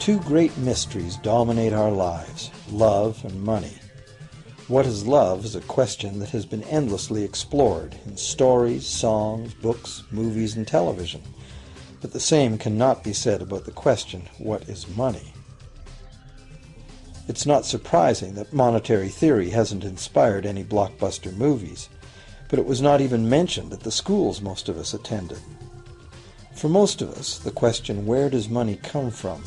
Two great mysteries dominate our lives love and money. What is love is a question that has been endlessly explored in stories, songs, books, movies, and television. But the same cannot be said about the question, what is money? It's not surprising that monetary theory hasn't inspired any blockbuster movies, but it was not even mentioned at the schools most of us attended. For most of us, the question, where does money come from,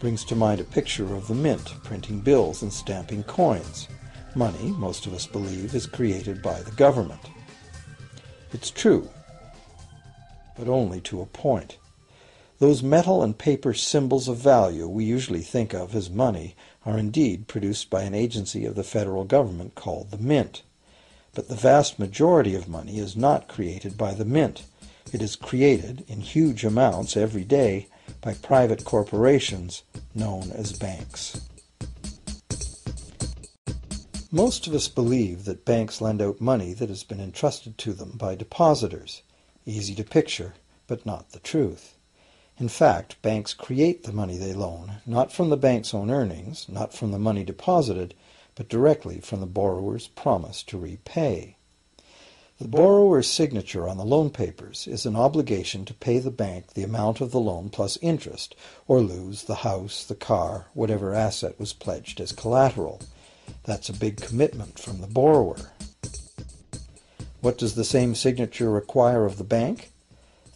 brings to mind a picture of the mint printing bills and stamping coins. Money, most of us believe, is created by the government. It's true, but only to a point. Those metal and paper symbols of value we usually think of as money are indeed produced by an agency of the federal government called the Mint. But the vast majority of money is not created by the Mint. It is created in huge amounts every day by private corporations known as banks. Most of us believe that banks lend out money that has been entrusted to them by depositors. Easy to picture, but not the truth. In fact, banks create the money they loan, not from the bank's own earnings, not from the money deposited, but directly from the borrower's promise to repay. The borrower's signature on the loan papers is an obligation to pay the bank the amount of the loan plus interest, or lose the house, the car, whatever asset was pledged as collateral. That's a big commitment from the borrower. What does the same signature require of the bank?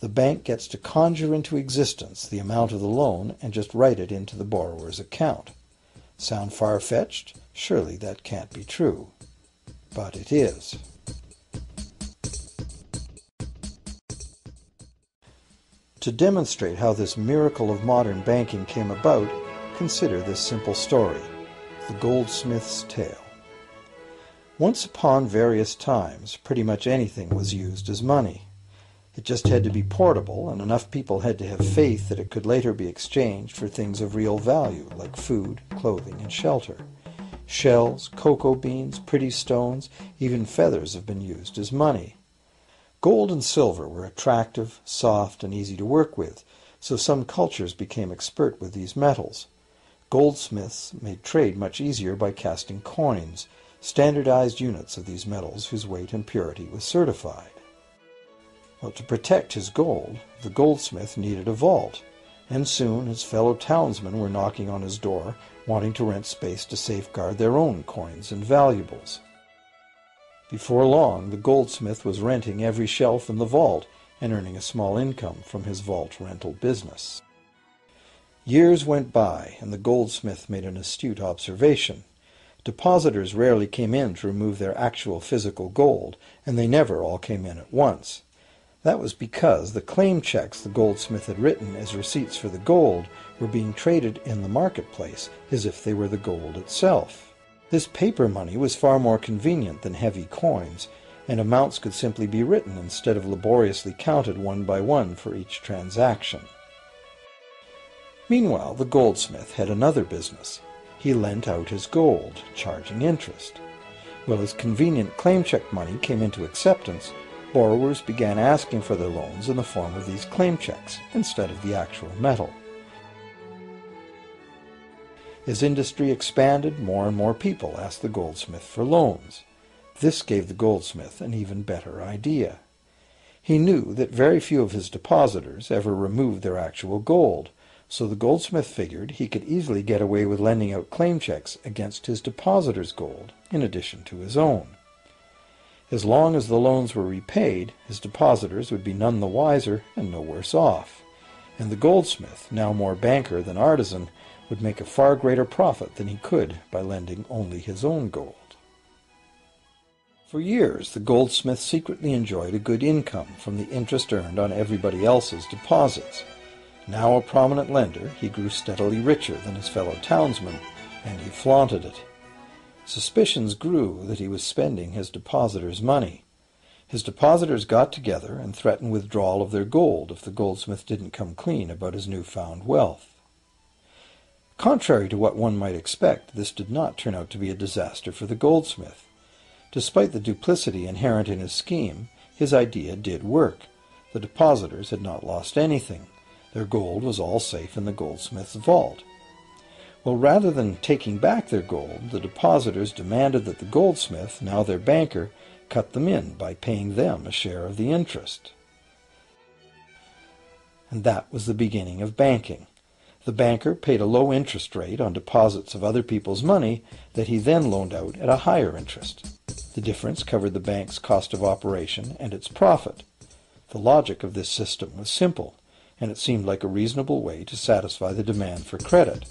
the bank gets to conjure into existence the amount of the loan and just write it into the borrower's account. Sound far-fetched? Surely that can't be true. But it is. To demonstrate how this miracle of modern banking came about, consider this simple story, the goldsmith's tale. Once upon various times, pretty much anything was used as money. It just had to be portable, and enough people had to have faith that it could later be exchanged for things of real value, like food, clothing, and shelter. Shells, cocoa beans, pretty stones, even feathers have been used as money. Gold and silver were attractive, soft, and easy to work with, so some cultures became expert with these metals. Goldsmiths made trade much easier by casting coins, standardized units of these metals whose weight and purity was certified. Well, to protect his gold, the goldsmith needed a vault, and soon his fellow townsmen were knocking on his door, wanting to rent space to safeguard their own coins and valuables. Before long, the goldsmith was renting every shelf in the vault and earning a small income from his vault rental business. Years went by, and the goldsmith made an astute observation. Depositors rarely came in to remove their actual physical gold, and they never all came in at once. That was because the claim checks the goldsmith had written as receipts for the gold were being traded in the marketplace as if they were the gold itself. This paper money was far more convenient than heavy coins, and amounts could simply be written instead of laboriously counted one by one for each transaction. Meanwhile, the goldsmith had another business. He lent out his gold, charging interest. Well, as convenient claim check money came into acceptance, borrowers began asking for their loans in the form of these claim checks instead of the actual metal. As industry expanded, more and more people asked the goldsmith for loans. This gave the goldsmith an even better idea. He knew that very few of his depositors ever removed their actual gold, so the goldsmith figured he could easily get away with lending out claim checks against his depositors' gold, in addition to his own. As long as the loans were repaid, his depositors would be none the wiser and no worse off. And the goldsmith, now more banker than artisan, would make a far greater profit than he could by lending only his own gold. For years, the goldsmith secretly enjoyed a good income from the interest earned on everybody else's deposits. Now a prominent lender, he grew steadily richer than his fellow townsmen, and he flaunted it. Suspicions grew that he was spending his depositors' money. His depositors got together and threatened withdrawal of their gold if the goldsmith didn't come clean about his new-found wealth. Contrary to what one might expect, this did not turn out to be a disaster for the goldsmith. Despite the duplicity inherent in his scheme, his idea did work. The depositors had not lost anything. Their gold was all safe in the goldsmith's vault. Well, rather than taking back their gold, the depositors demanded that the goldsmith, now their banker, cut them in by paying them a share of the interest. And that was the beginning of banking. The banker paid a low interest rate on deposits of other people's money that he then loaned out at a higher interest. The difference covered the bank's cost of operation and its profit. The logic of this system was simple, and it seemed like a reasonable way to satisfy the demand for credit.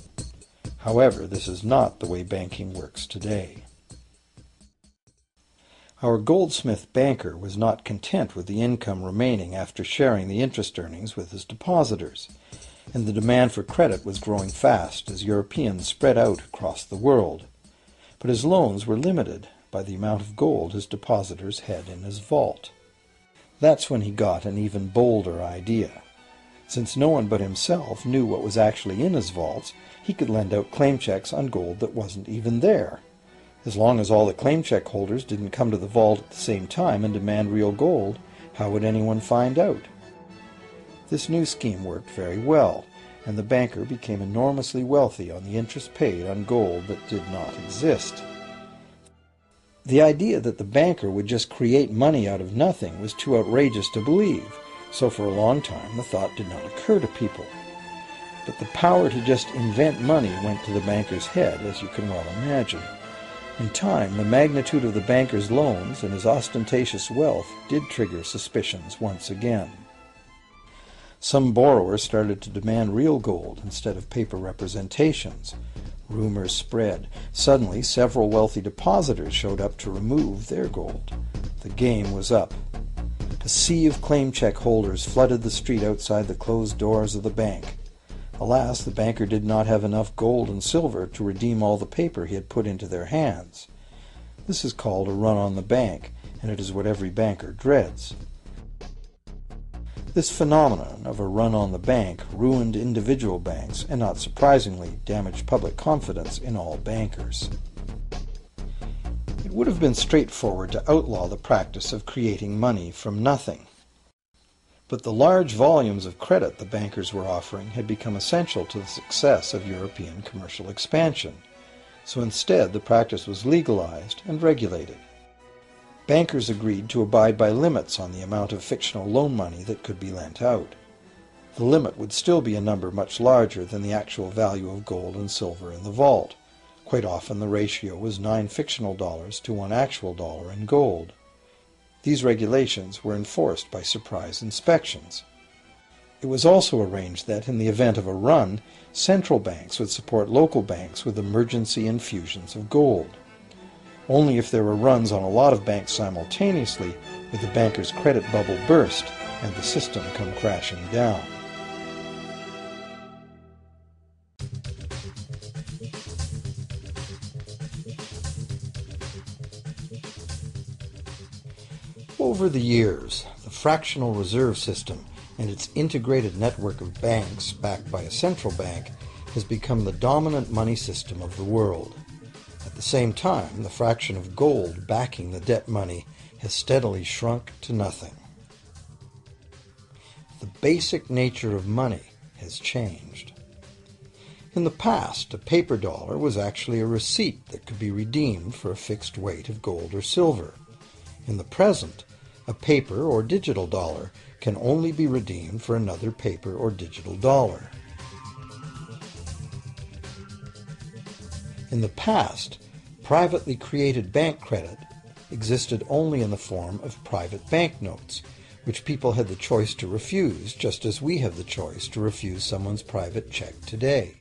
However, this is not the way banking works today. Our goldsmith banker was not content with the income remaining after sharing the interest earnings with his depositors, and the demand for credit was growing fast as Europeans spread out across the world. But his loans were limited by the amount of gold his depositors had in his vault. That's when he got an even bolder idea. Since no one but himself knew what was actually in his vaults, he could lend out claim checks on gold that wasn't even there. As long as all the claim check holders didn't come to the vault at the same time and demand real gold, how would anyone find out? This new scheme worked very well, and the banker became enormously wealthy on the interest paid on gold that did not exist. The idea that the banker would just create money out of nothing was too outrageous to believe, so for a long time the thought did not occur to people. But the power to just invent money went to the banker's head, as you can well imagine. In time, the magnitude of the banker's loans and his ostentatious wealth did trigger suspicions once again. Some borrowers started to demand real gold instead of paper representations. Rumors spread. Suddenly, several wealthy depositors showed up to remove their gold. The game was up. A sea of claim check holders flooded the street outside the closed doors of the bank. Alas, the banker did not have enough gold and silver to redeem all the paper he had put into their hands. This is called a run on the bank, and it is what every banker dreads. This phenomenon of a run on the bank ruined individual banks and, not surprisingly, damaged public confidence in all bankers. It would have been straightforward to outlaw the practice of creating money from nothing. But the large volumes of credit the bankers were offering had become essential to the success of European commercial expansion, so instead the practice was legalized and regulated. Bankers agreed to abide by limits on the amount of fictional loan money that could be lent out. The limit would still be a number much larger than the actual value of gold and silver in the vault. Quite often the ratio was nine fictional dollars to one actual dollar in gold. These regulations were enforced by surprise inspections. It was also arranged that, in the event of a run, central banks would support local banks with emergency infusions of gold. Only if there were runs on a lot of banks simultaneously would the banker's credit bubble burst and the system come crashing down. Over the years, the fractional reserve system and its integrated network of banks backed by a central bank has become the dominant money system of the world. The same time, the fraction of gold backing the debt money has steadily shrunk to nothing. The basic nature of money has changed. In the past, a paper dollar was actually a receipt that could be redeemed for a fixed weight of gold or silver. In the present, a paper or digital dollar can only be redeemed for another paper or digital dollar. In the past, privately created bank credit existed only in the form of private banknotes, which people had the choice to refuse, just as we have the choice to refuse someone's private check today.